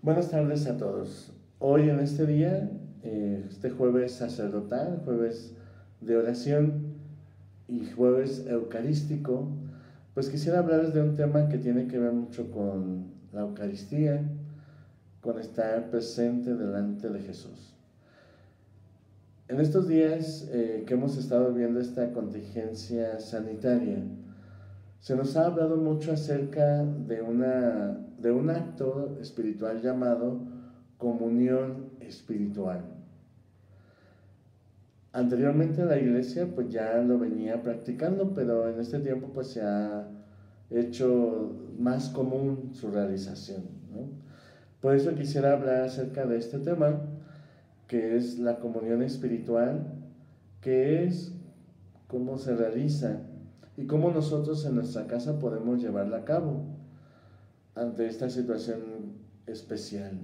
Buenas tardes a todos. Hoy en este día, eh, este jueves sacerdotal, jueves de oración y jueves eucarístico, pues quisiera hablarles de un tema que tiene que ver mucho con la Eucaristía, con estar presente delante de Jesús. En estos días eh, que hemos estado viendo esta contingencia sanitaria, se nos ha hablado mucho acerca de, una, de un acto espiritual llamado comunión espiritual. Anteriormente la iglesia pues ya lo venía practicando, pero en este tiempo pues se ha hecho más común su realización. Por eso quisiera hablar acerca de este tema, que es la comunión espiritual, que es cómo se realiza y cómo nosotros en nuestra casa podemos llevarla a cabo ante esta situación especial.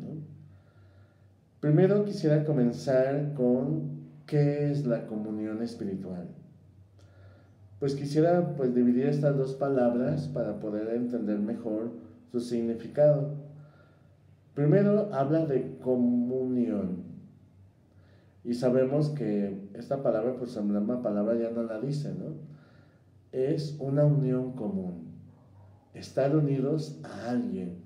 Primero quisiera comenzar con qué es la comunión espiritual. Pues quisiera pues, dividir estas dos palabras para poder entender mejor su significado. Primero habla de comunión. Y sabemos que esta palabra, pues la misma palabra ya no la dice, ¿no? es una unión común. Estar unidos a alguien.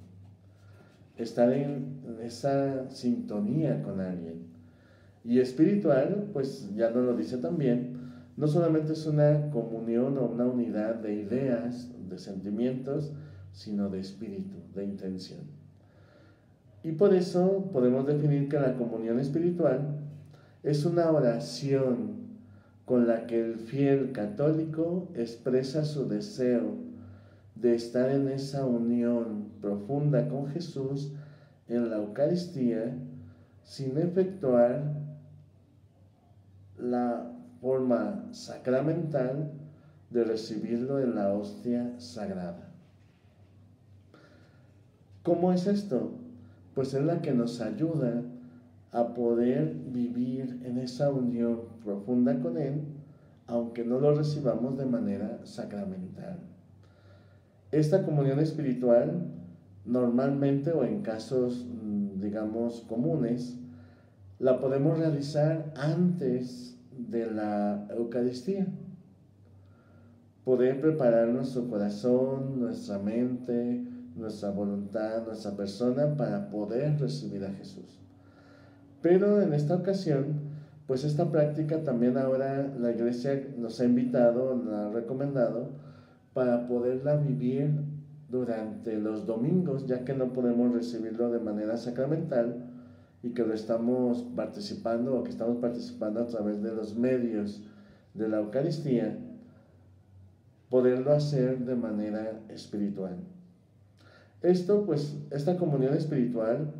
Estar en esa sintonía con alguien. Y espiritual, pues ya nos lo dice también, no solamente es una comunión o una unidad de ideas, de sentimientos, sino de espíritu, de intención. Y por eso podemos definir que la comunión espiritual es una oración con la que el fiel católico expresa su deseo de estar en esa unión profunda con Jesús en la Eucaristía sin efectuar la forma sacramental de recibirlo en la hostia sagrada. ¿Cómo es esto? Pues es la que nos ayuda a poder vivir en esa unión profunda con Él, aunque no lo recibamos de manera sacramental. Esta comunión espiritual, normalmente o en casos, mm, digamos, comunes, la podemos realizar antes de la Eucaristía. Poder preparar nuestro corazón, nuestra mente, nuestra voluntad, nuestra persona para poder recibir a Jesús. Pero en esta ocasión, pues esta práctica también ahora la iglesia nos ha invitado, nos ha recomendado para poderla vivir durante los domingos, ya que no podemos recibirlo de manera sacramental y que lo estamos participando o que estamos participando a través de los medios de la Eucaristía, poderlo hacer de manera espiritual. Esto, pues, esta comunión espiritual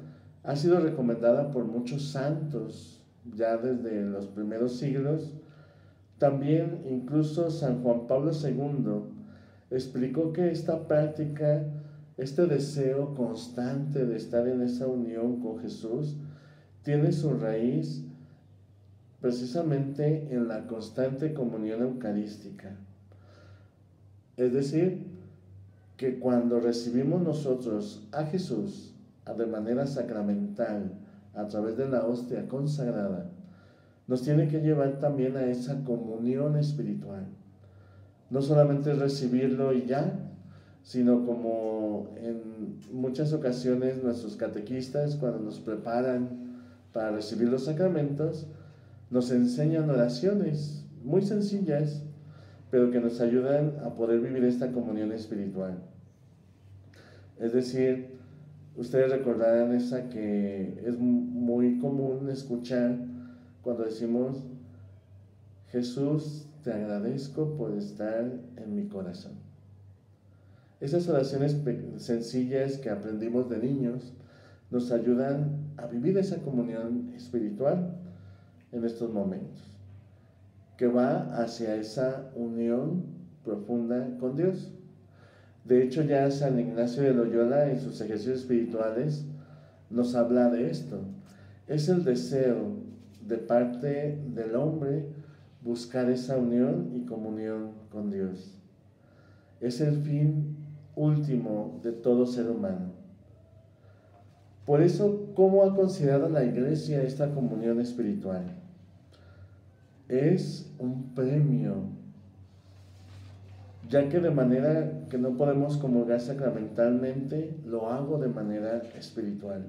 ha sido recomendada por muchos santos ya desde los primeros siglos. También incluso San Juan Pablo II explicó que esta práctica, este deseo constante de estar en esa unión con Jesús, tiene su raíz precisamente en la constante comunión eucarística. Es decir, que cuando recibimos nosotros a Jesús, de manera sacramental, a través de la hostia consagrada, nos tiene que llevar también a esa comunión espiritual. No solamente recibirlo y ya, sino como en muchas ocasiones nuestros catequistas cuando nos preparan para recibir los sacramentos, nos enseñan oraciones muy sencillas, pero que nos ayudan a poder vivir esta comunión espiritual. Es decir, Ustedes recordarán esa que es muy común escuchar cuando decimos, Jesús, te agradezco por estar en mi corazón. Esas oraciones sencillas que aprendimos de niños nos ayudan a vivir esa comunión espiritual en estos momentos, que va hacia esa unión profunda con Dios. De hecho, ya San Ignacio de Loyola en sus ejercicios espirituales nos habla de esto. Es el deseo de parte del hombre buscar esa unión y comunión con Dios. Es el fin último de todo ser humano. Por eso, ¿cómo ha considerado la iglesia esta comunión espiritual? Es un premio, ya que de manera que no podemos comulgar sacramentalmente, lo hago de manera espiritual.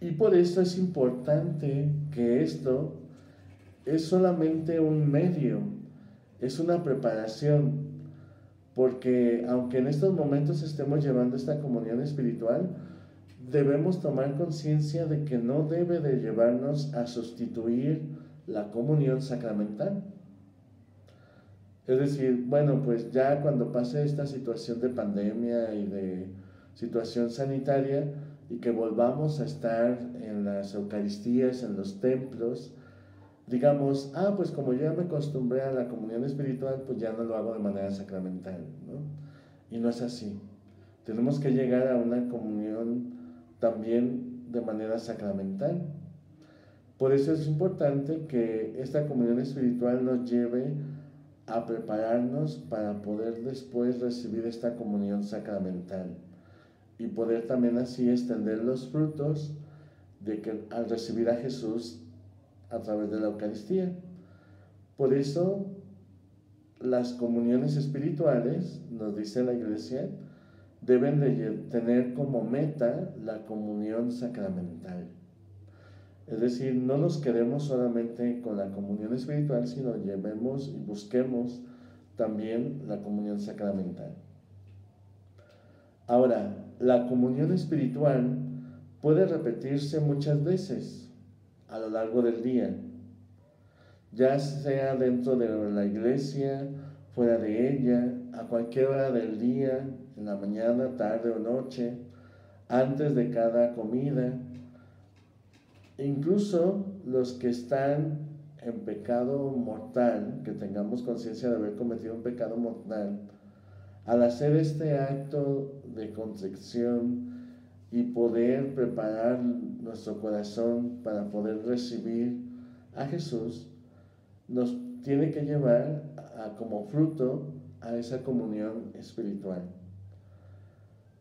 Y por eso es importante que esto es solamente un medio, es una preparación, porque aunque en estos momentos estemos llevando esta comunión espiritual, debemos tomar conciencia de que no debe de llevarnos a sustituir la comunión sacramental. Es decir, bueno, pues ya cuando pase esta situación de pandemia y de situación sanitaria y que volvamos a estar en las Eucaristías, en los templos, digamos, ah, pues como ya me acostumbré a la comunión espiritual, pues ya no lo hago de manera sacramental, ¿no? Y no es así. Tenemos que llegar a una comunión también de manera sacramental. Por eso es importante que esta comunión espiritual nos lleve a prepararnos para poder después recibir esta comunión sacramental y poder también así extender los frutos de que al recibir a Jesús a través de la Eucaristía. Por eso las comuniones espirituales, nos dice la Iglesia, deben de tener como meta la comunión sacramental. Es decir, no nos quedemos solamente con la comunión espiritual, sino llevemos y busquemos también la comunión sacramental. Ahora, la comunión espiritual puede repetirse muchas veces a lo largo del día, ya sea dentro de la iglesia, fuera de ella, a cualquier hora del día, en la mañana, tarde o noche, antes de cada comida. Incluso los que están en pecado mortal, que tengamos conciencia de haber cometido un pecado mortal, al hacer este acto de contrición y poder preparar nuestro corazón para poder recibir a Jesús, nos tiene que llevar a, como fruto a esa comunión espiritual.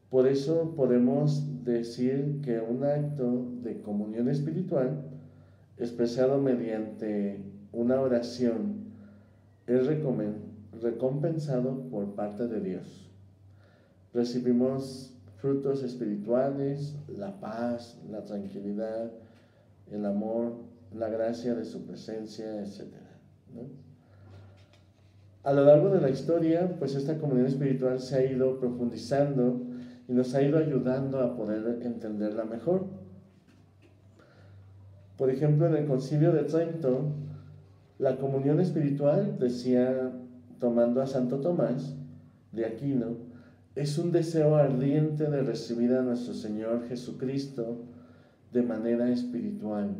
Por eso podemos decir que un acto de comunión espiritual expresado mediante una oración es recompensado por parte de Dios. Recibimos frutos espirituales, la paz, la tranquilidad, el amor, la gracia de su presencia, etc. A lo largo de la historia, pues esta comunión espiritual se ha ido profundizando y nos ha ido ayudando a poder entenderla mejor. Por ejemplo, en el concilio de Trento, la comunión espiritual, decía tomando a Santo Tomás de Aquino, es un deseo ardiente de recibir a nuestro Señor Jesucristo de manera espiritual.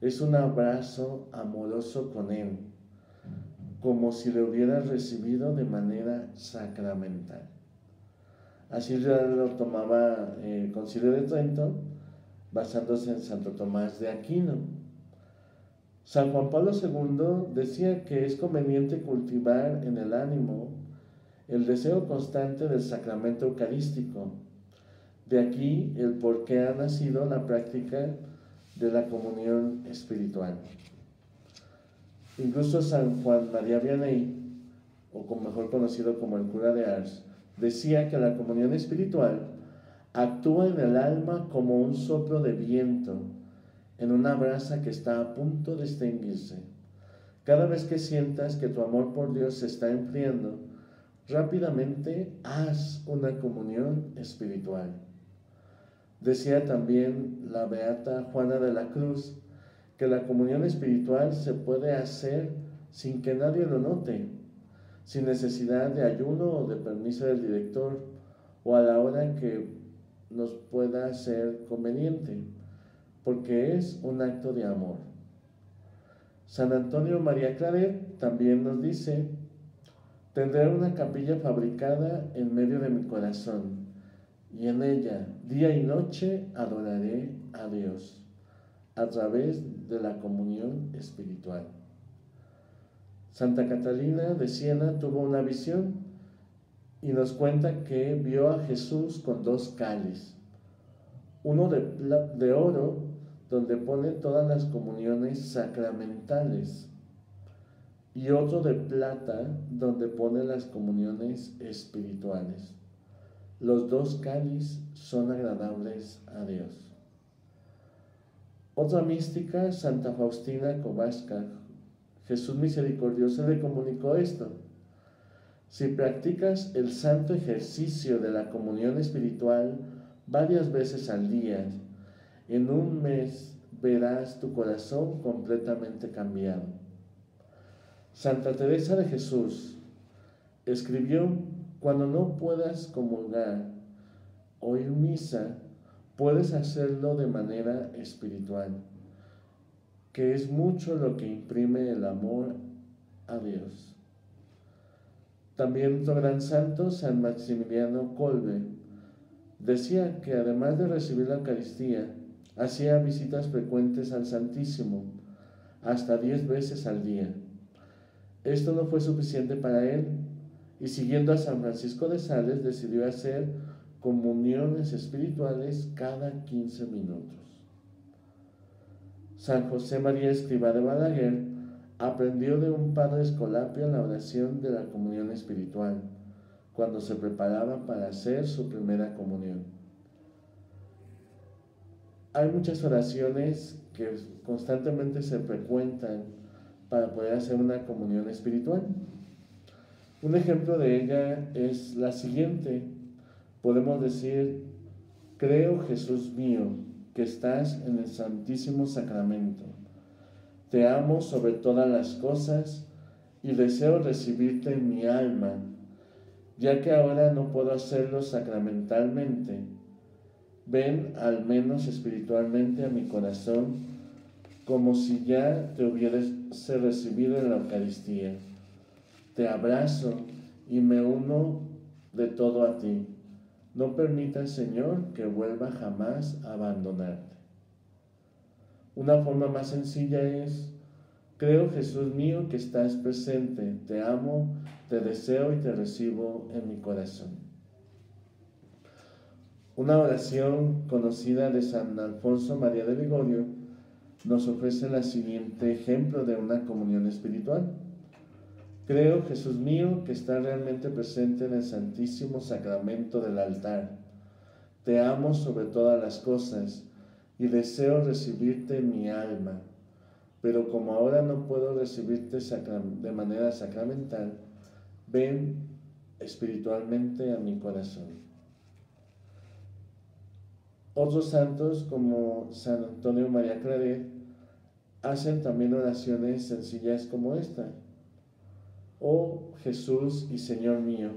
Es un abrazo amoroso con Él, como si le hubiera recibido de manera sacramental. Así lo tomaba el eh, Concilio de Trento, basándose en Santo Tomás de Aquino. San Juan Pablo II decía que es conveniente cultivar en el ánimo el deseo constante del sacramento eucarístico. De aquí el por qué ha nacido la práctica de la comunión espiritual. Incluso San Juan María Vianney, o como mejor conocido como el cura de Ars, decía que la comunión espiritual actúa en el alma como un soplo de viento en una brasa que está a punto de extinguirse. Cada vez que sientas que tu amor por Dios se está enfriando, rápidamente haz una comunión espiritual. Decía también la beata Juana de la Cruz que la comunión espiritual se puede hacer sin que nadie lo note, sin necesidad de ayuno o de permiso del director o a la hora que nos pueda ser conveniente, porque es un acto de amor. San Antonio María Claret también nos dice, tendré una capilla fabricada en medio de mi corazón, y en ella día y noche adoraré a Dios a través de la comunión espiritual. Santa Catalina de Siena tuvo una visión y nos cuenta que vio a Jesús con dos cáliz, uno de, de oro donde pone todas las comuniones sacramentales y otro de plata donde pone las comuniones espirituales. Los dos cáliz son agradables a Dios. Otra mística, Santa Faustina Kowalska, Jesús misericordioso le comunicó esto. Si practicas el santo ejercicio de la comunión espiritual varias veces al día, en un mes verás tu corazón completamente cambiado. Santa Teresa de Jesús escribió, cuando no puedas comulgar, oír misa, puedes hacerlo de manera espiritual que es mucho lo que imprime el amor a Dios. También otro gran santo, San Maximiliano Colbe, decía que además de recibir la Eucaristía, hacía visitas frecuentes al Santísimo, hasta diez veces al día. Esto no fue suficiente para él y siguiendo a San Francisco de Sales decidió hacer comuniones espirituales cada 15 minutos. San José María Escriba de Balaguer aprendió de un padre escolapio la oración de la comunión espiritual cuando se preparaba para hacer su primera comunión. Hay muchas oraciones que constantemente se frecuentan para poder hacer una comunión espiritual. Un ejemplo de ella es la siguiente. Podemos decir, creo Jesús mío, que estás en el Santísimo Sacramento. Te amo sobre todas las cosas y deseo recibirte en mi alma, ya que ahora no puedo hacerlo sacramentalmente. Ven al menos espiritualmente a mi corazón, como si ya te hubiese recibido en la Eucaristía. Te abrazo y me uno de todo a ti no permita, Señor, que vuelva jamás a abandonarte. Una forma más sencilla es, creo Jesús mío que estás presente, te amo, te deseo y te recibo en mi corazón. Una oración conocida de San Alfonso María de Ligorio nos ofrece el siguiente ejemplo de una comunión espiritual. Creo, Jesús mío, que está realmente presente en el Santísimo Sacramento del altar. Te amo sobre todas las cosas y deseo recibirte en mi alma, pero como ahora no puedo recibirte de manera sacramental, ven espiritualmente a mi corazón. Otros santos como San Antonio María Claret hacen también oraciones sencillas como esta. Oh Jesús y Señor mío,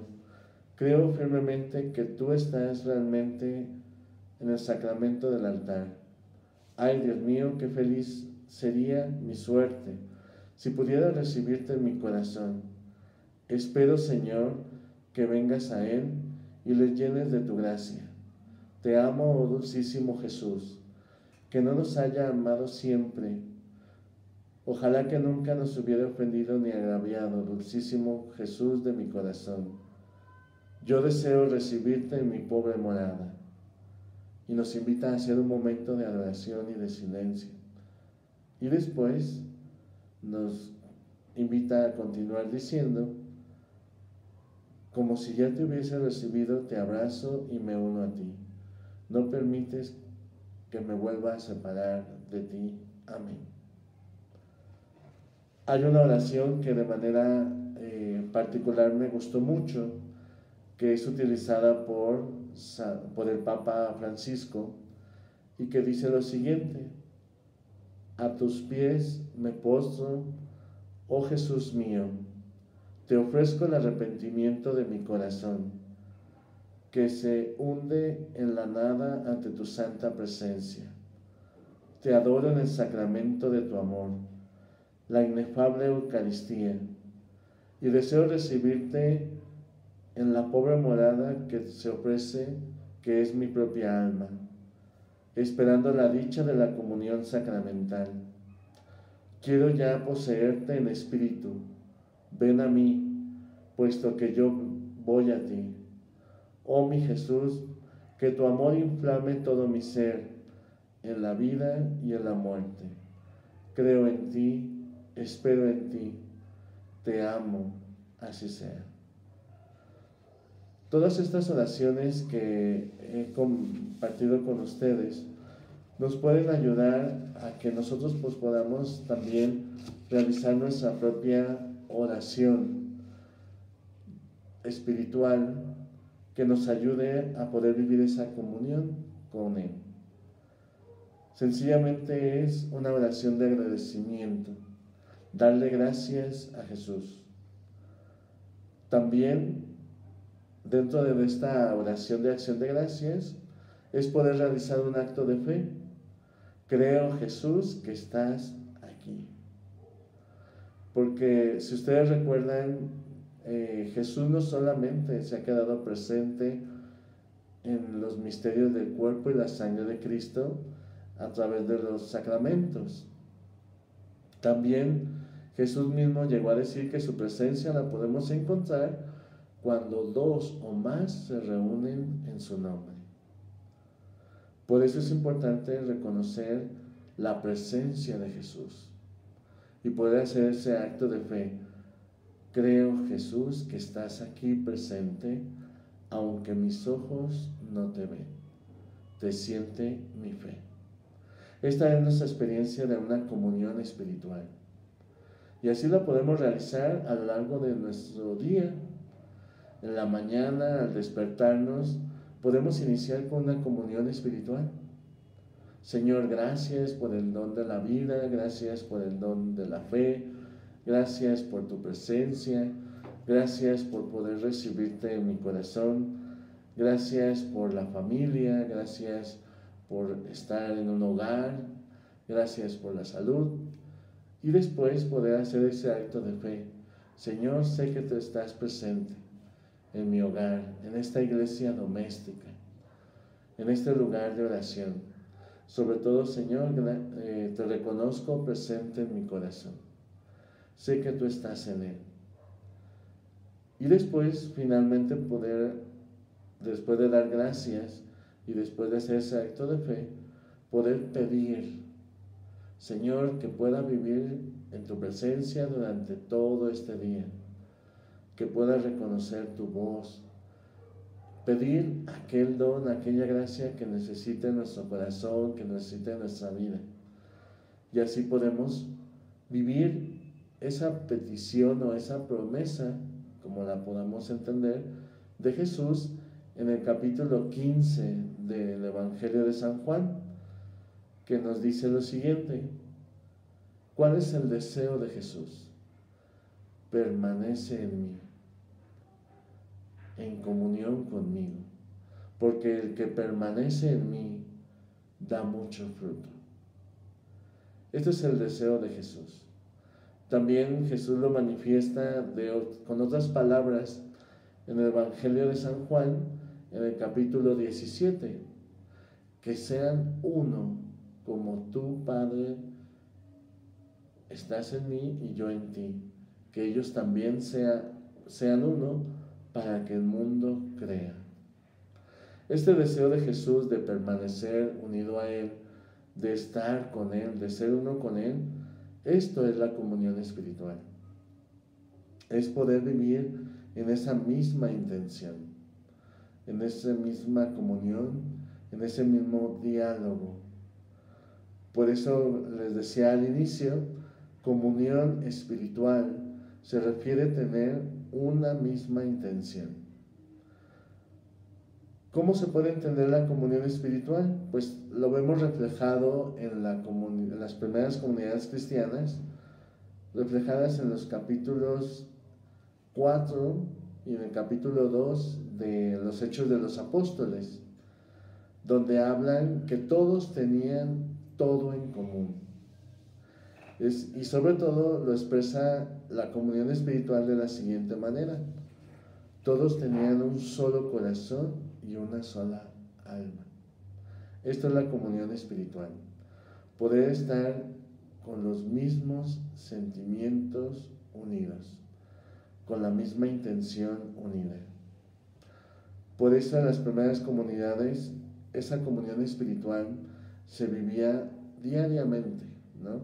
creo firmemente que tú estás realmente en el sacramento del altar. Ay Dios mío, qué feliz sería mi suerte si pudiera recibirte en mi corazón. Espero, Señor, que vengas a Él y le llenes de tu gracia. Te amo, oh dulcísimo Jesús, que no nos haya amado siempre Ojalá que nunca nos hubiera ofendido ni agraviado, dulcísimo Jesús de mi corazón. Yo deseo recibirte en mi pobre morada. Y nos invita a hacer un momento de adoración y de silencio. Y después nos invita a continuar diciendo, como si ya te hubiese recibido, te abrazo y me uno a ti. No permites que me vuelva a separar de ti. Amén. Hay una oración que de manera eh, particular me gustó mucho, que es utilizada por, por el Papa Francisco y que dice lo siguiente, a tus pies me postro, oh Jesús mío, te ofrezco el arrepentimiento de mi corazón, que se hunde en la nada ante tu santa presencia. Te adoro en el sacramento de tu amor la inefable Eucaristía y deseo recibirte en la pobre morada que se ofrece, que es mi propia alma, esperando la dicha de la comunión sacramental. Quiero ya poseerte en espíritu. Ven a mí, puesto que yo voy a ti. Oh mi Jesús, Que tu amor inflame todo mi ser, en la vida y en la muerte. Creo en ti, espero en ti, te amo, así sea. Todas estas oraciones que he compartido con ustedes nos pueden ayudar a que nosotros pues, podamos también realizar nuestra propia oración espiritual que nos ayude a poder vivir esa comunión con Él. Sencillamente es una oración de agradecimiento, darle gracias a Jesús. También dentro de esta oración de acción de gracias es poder realizar un acto de fe. Creo, Jesús, que estás aquí. Porque si ustedes recuerdan, eh, Jesús no solamente se ha quedado presente en los misterios del cuerpo y la sangre de Cristo a través de los sacramentos. También Jesús mismo llegó a decir que su presencia la podemos encontrar cuando dos o más se reúnen en su nombre. Por eso es importante reconocer la presencia de Jesús y poder hacer ese acto de fe. Creo, Jesús, que estás aquí presente, aunque mis ojos no te ven. Te siente mi fe. Esta es nuestra experiencia de una comunión espiritual. Y así la podemos realizar a lo largo de nuestro día, en la mañana, al despertarnos, podemos iniciar con una comunión espiritual. Señor, gracias por el don de la vida, gracias por el don de la fe, gracias por tu presencia, gracias por poder recibirte en mi corazón, gracias por la familia, gracias por estar en un hogar, gracias por la salud y después poder hacer ese acto de fe. Señor, sé que tú estás presente en mi hogar, en esta iglesia doméstica, en este lugar de oración. Sobre todo, Señor, eh, te reconozco presente en mi corazón. Sé que tú estás en él. Y después, finalmente, poder, después de dar gracias y después de hacer ese acto de fe, poder pedir, Señor, que pueda vivir en tu presencia durante todo este día que pueda reconocer tu voz, pedir aquel don, aquella gracia que necesite nuestro corazón, que necesite nuestra vida. Y así podemos vivir esa petición o esa promesa, como la podamos entender, de Jesús en el capítulo 15 del Evangelio de San Juan, que nos dice lo siguiente, ¿cuál es el deseo de Jesús? Permanece en mí en comunión conmigo, porque el que permanece en mí da mucho fruto. Este es el deseo de Jesús. También Jesús lo manifiesta con otras palabras en el Evangelio de San Juan, en el capítulo 17, que sean uno como tú, Padre, estás en mí y yo en ti, que ellos también sean uno para que el mundo crea. Este deseo de Jesús de permanecer unido a Él, de estar con Él, de ser uno con Él, esto es la comunión espiritual. Es poder vivir en esa misma intención, en esa misma comunión, en ese mismo diálogo. Por eso les decía al inicio, comunión espiritual se refiere a tener una misma intención. ¿Cómo se puede entender la comunión espiritual? Pues lo vemos reflejado en, la las primeras comunidades cristianas, reflejadas en los capítulos 4 y en el capítulo 2 de los Hechos de los Apóstoles, donde hablan que todos tenían todo en común y sobre todo lo expresa la comunión espiritual de la siguiente manera. Todos tenían un solo corazón y una sola alma. Esto es la comunión espiritual. Poder estar con los mismos sentimientos unidos, con la misma intención unida. Por eso en las primeras comunidades esa comunión espiritual se vivía diariamente, ¿no?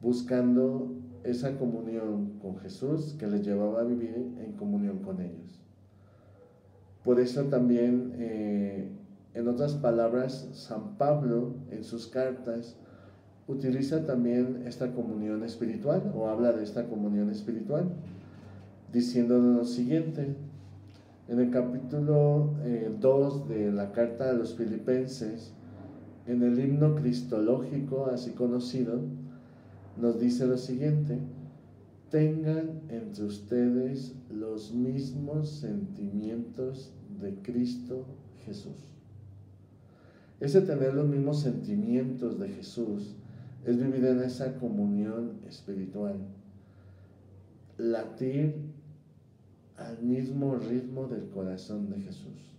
Buscando esa comunión con Jesús que les llevaba a vivir en comunión con ellos. Por eso también, eh, en otras palabras, San Pablo en sus cartas utiliza también esta comunión espiritual o habla de esta comunión espiritual, diciéndonos lo siguiente. En el capítulo 2 eh, de la carta a los filipenses, en el himno cristológico, así conocido, nos dice lo siguiente, tengan entre ustedes los mismos sentimientos de Cristo Jesús. Ese tener los mismos sentimientos de Jesús es vivir en esa comunión espiritual, latir al mismo ritmo del corazón de Jesús,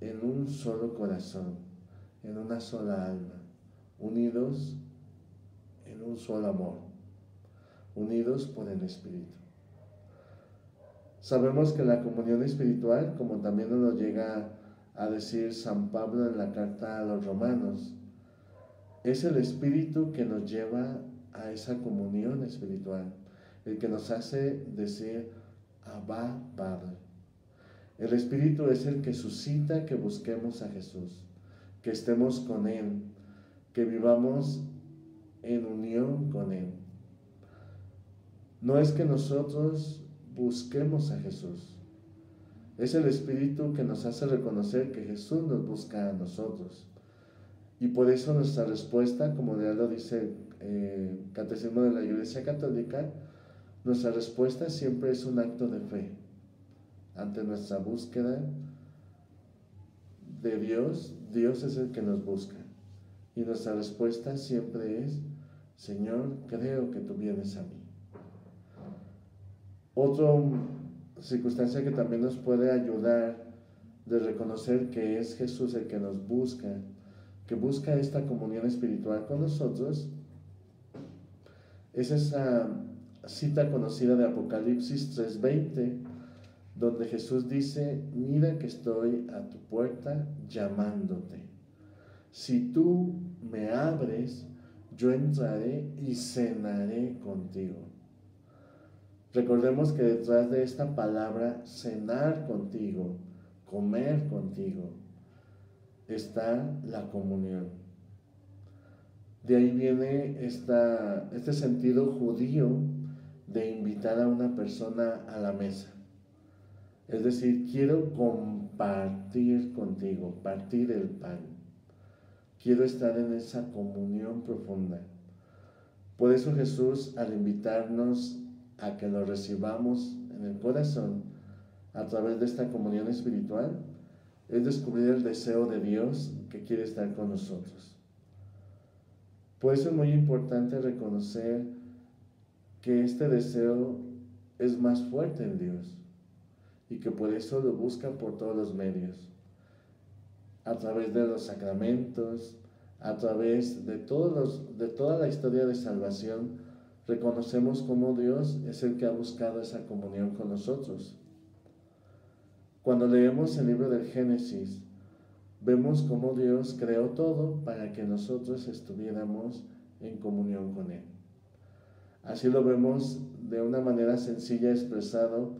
en un solo corazón, en una sola alma, unidos en un solo amor, unidos por el Espíritu. Sabemos que la comunión espiritual, como también nos llega a decir San Pablo en la carta a los romanos, es el Espíritu que nos lleva a esa comunión espiritual, el que nos hace decir, Abba Padre. El Espíritu es el que suscita que busquemos a Jesús, que estemos con Él, que vivamos en unión con Él. No es que nosotros busquemos a Jesús, es el Espíritu que nos hace reconocer que Jesús nos busca a nosotros. Y por eso nuestra respuesta, como ya lo dice el eh, Catecismo de la Iglesia Católica, nuestra respuesta siempre es un acto de fe ante nuestra búsqueda de Dios. Dios es el que nos busca. Y nuestra respuesta siempre es, Señor, creo que tú vienes a mí. Otra circunstancia que también nos puede ayudar de reconocer que es Jesús el que nos busca, que busca esta comunión espiritual con nosotros, es esa cita conocida de Apocalipsis 3:20, donde Jesús dice, mira que estoy a tu puerta llamándote. Si tú me abres, yo entraré y cenaré contigo. Recordemos que detrás de esta palabra, cenar contigo, comer contigo, está la comunión. De ahí viene esta, este sentido judío de invitar a una persona a la mesa. Es decir, quiero compartir contigo, partir el pan. Quiero estar en esa comunión profunda. Por eso Jesús, al invitarnos a que lo recibamos en el corazón a través de esta comunión espiritual, es descubrir el deseo de Dios que quiere estar con nosotros. Por eso es muy importante reconocer que este deseo es más fuerte en Dios y que por eso lo busca por todos los medios a través de los sacramentos, a través de, todos los, de toda la historia de salvación, reconocemos cómo Dios es el que ha buscado esa comunión con nosotros. Cuando leemos el libro del Génesis, vemos cómo Dios creó todo para que nosotros estuviéramos en comunión con Él. Así lo vemos de una manera sencilla expresado,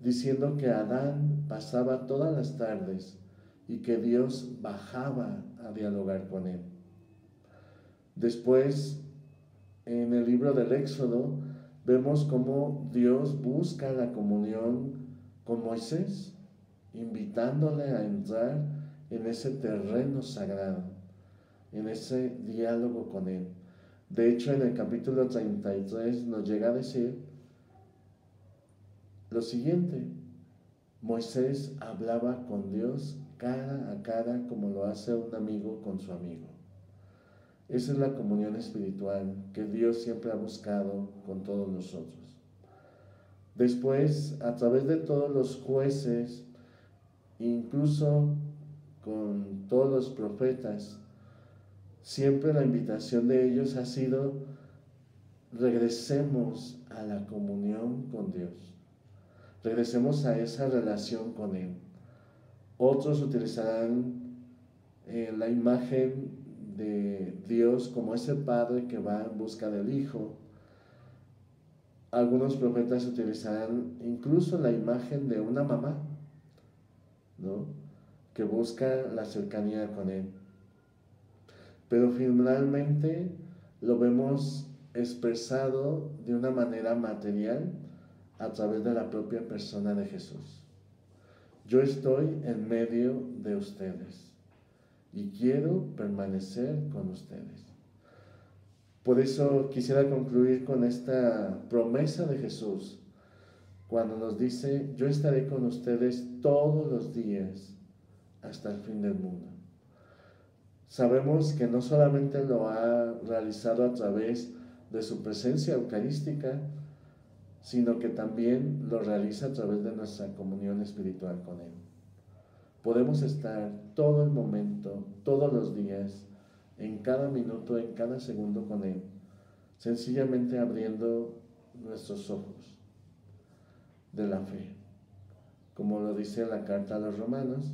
diciendo que Adán pasaba todas las tardes y que Dios bajaba a dialogar con él. Después, en el libro del Éxodo, vemos cómo Dios busca la comunión con Moisés, invitándole a entrar en ese terreno sagrado, en ese diálogo con él. De hecho, en el capítulo 33 nos llega a decir lo siguiente, Moisés hablaba con Dios cara a cara como lo hace un amigo con su amigo. Esa es la comunión espiritual que Dios siempre ha buscado con todos nosotros. Después, a través de todos los jueces, incluso con todos los profetas, siempre la invitación de ellos ha sido regresemos a la comunión con Dios. Regresemos a esa relación con Él. Otros utilizarán eh, la imagen de Dios como ese padre que va en busca del hijo. Algunos profetas utilizarán incluso la imagen de una mamá, ¿no? que busca la cercanía con Él. Pero finalmente lo vemos expresado de una manera material a través de la propia persona de Jesús. Yo estoy en medio de ustedes y quiero permanecer con ustedes. Por eso quisiera concluir con esta promesa de Jesús cuando nos dice, yo estaré con ustedes todos los días hasta el fin del mundo. Sabemos que no solamente lo ha realizado a través de su presencia eucarística, sino que también lo realiza a través de nuestra comunión espiritual con Él. Podemos estar todo el momento, todos los días, en cada minuto, en cada segundo con Él, sencillamente abriendo nuestros ojos de la fe. Como lo dice la carta a los romanos,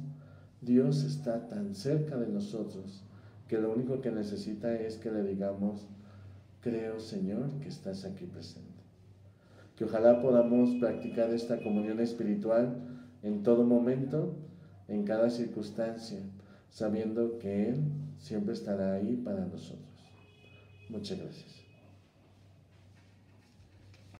Dios está tan cerca de nosotros que lo único que necesita es que le digamos, creo Señor que estás aquí presente. Que ojalá podamos practicar esta comunión espiritual en todo momento, en cada circunstancia, sabiendo que Él siempre estará ahí para nosotros. Muchas gracias.